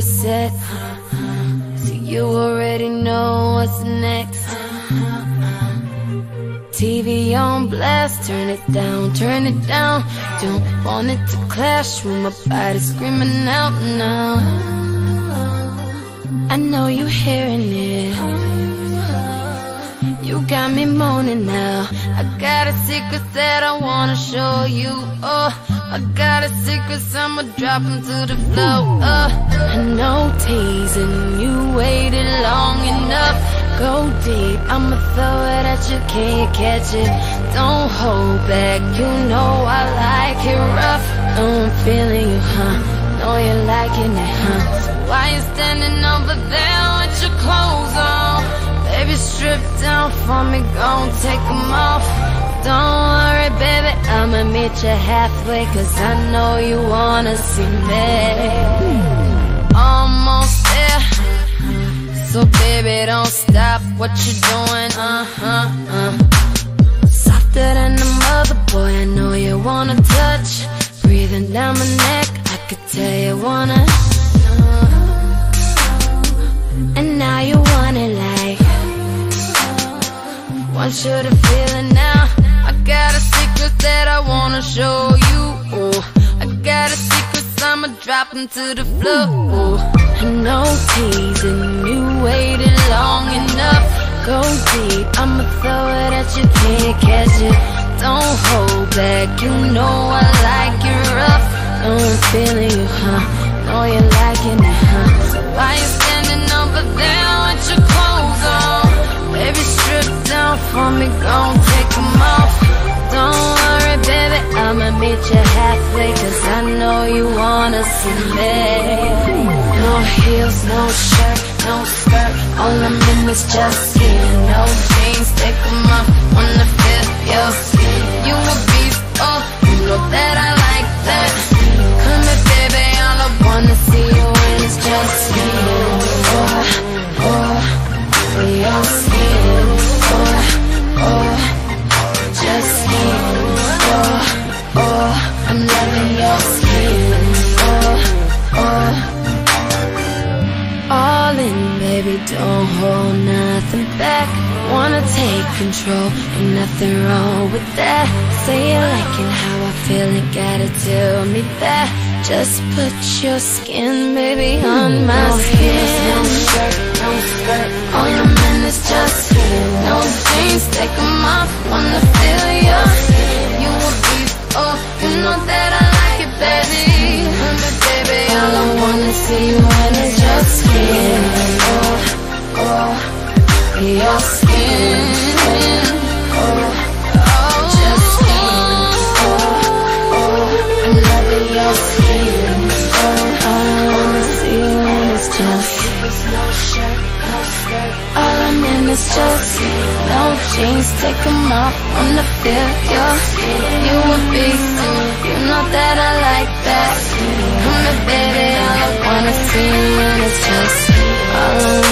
Set. So you already know what's next. TV on blast, turn it down, turn it down. Don't want it to clash with my body screaming out now. I know you're hearing it. You got me moaning now. I got a secret that I wanna show you. Oh, I got a secret, I'ma drop into the floor. Oh, know teasing you waited long enough. Go deep, I'ma throw it at you, can't catch it. Don't hold back, you know I like it rough. Know I'm feeling you, huh? Know you're liking it, huh? So why you standing over there with your clothes on? Baby, strip down for me, gon' take them off. Don't worry, baby, I'ma meet you halfway, cause I know you wanna see me. Almost there. So baby, don't stop what you're doing, uh-huh, uh Softer than a mother, boy, I know you wanna touch Breathing down my neck, I could tell you wanna Want you to feel it now. I got a secret that I wanna show you, I got a secret, I'ma drop into the floor, oh I know teasing you waited long enough. Go deep, I'ma throw it at you, can't catch it. Don't hold back, you know I like it rough. Know I'm feeling you, huh? Know you're liking it, huh? Why you standing over there know you wanna see me. No heels, no shirt, no skirt. All I'm in is just skin No jeans, take them off I'm your skin Oh, oh all in, baby, don't hold nothing back. Wanna take control, ain't nothing wrong with that. Say you liking how I feel and gotta tell me that. Just put your skin, baby, on hmm. my skin. No shirt, no skirt, all your men is just skin. No jeans, take them off, wanna in is your skin. Oh, oh, your skin. Oh, oh, just skin. Oh, oh, I'm loving your skin. Is just no jeans. Take them off, on the field, skin. You a beast, you know that I like that. Come here, baby, all I wanna see in is just all I